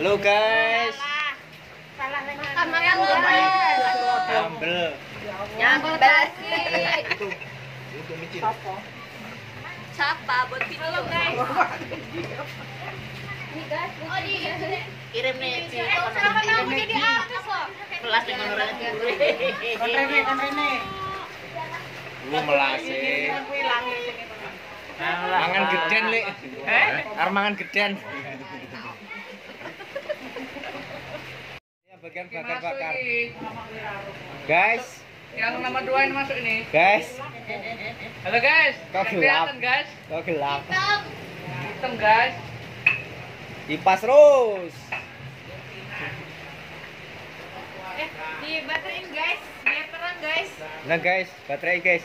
Halo guys. Salah. Sambel. Nyambel basi. Itu. Micin. Siapa buat video? Halo guys. Ini guys, oh di kirim nih. Kenapa kamu jadi artis loh? Kelas dengan orang Konrene, konrene. Lu melase. Mangan geden, Lik. Eh? Arep mangan geden. Bagian bakar-bakar. Guys, Yang nomor dua ini masuk ini. guys, Halo guys. Kok gelap? kelihatan guys. kok gelap. Hitam guys. Kipas terus. Eh, di baterin guys, biar terang guys. Nah guys, baterai guys.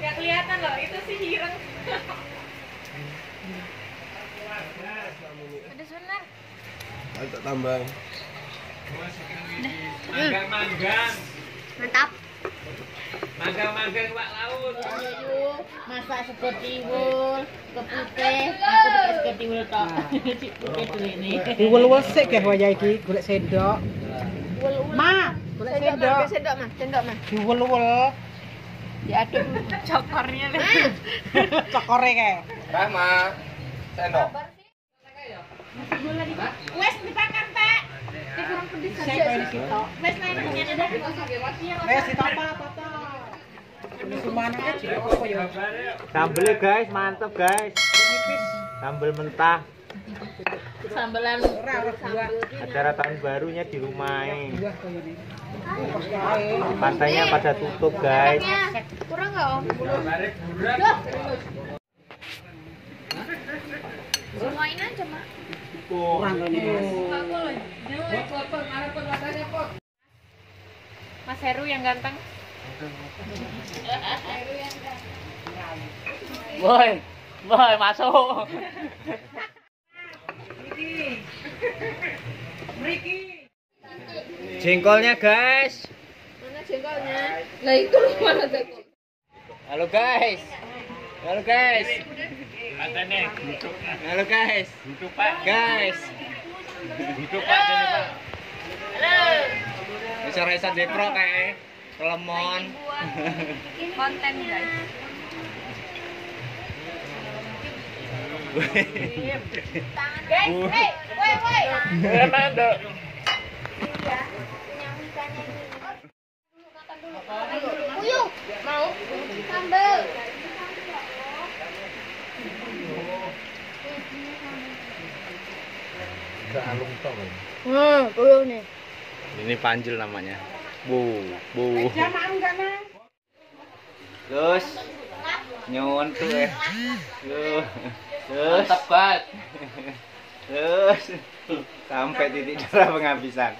Ya kelihatan loh, itu sih hireng. Pedes bener. Tambah. Manggang-manggang, Mantap. manggang-manggang Pak Laut. masak sego tiwul, keputih, aku pakai sego tiwul tok. Cik putih dulu ini. Diwul-wul sik ya wajah iki, golek sendok. Ma, golek sendok. Sendok mah, sendok mah. Diwul-wul. Diaduk cokornya. Cokore kae. Rahma. Sendok. Wes dibakar, Pak. Ini kurang pedes aja. Wes ada. Wes. Ini semuanya kecil apa ya? Sambelnya guys, mantep guys. Sambel mentah. Sambelan Ora ora buah. Acara tahun barunya di rumah. Ini. Pas kae. Pantainya pada tutup guys. Kurang nggak om? Burak. Semuain aja mak. Kurang. Mas Heru yang ganteng. Boy, boy masuk. Jengkolnya guys. Mana jengkolnya? Lah itu mana jengkol? Halo guys. Halo guys. Katanya duduk, Halo guys. duduk Pak. Guys. Duduk Pak, sini Pak. Bisa Raisa Depro kayak Lemon. Konten guys. Guys, hey, woi, woi. Emang dok. Puyuh, mau sambel. Hmm, puyuh nih. Ini panjil namanya. Bu, bu. Terus nyuwun tuh eh. Terus Mantap banget. terus sampai titik darah penghabisan.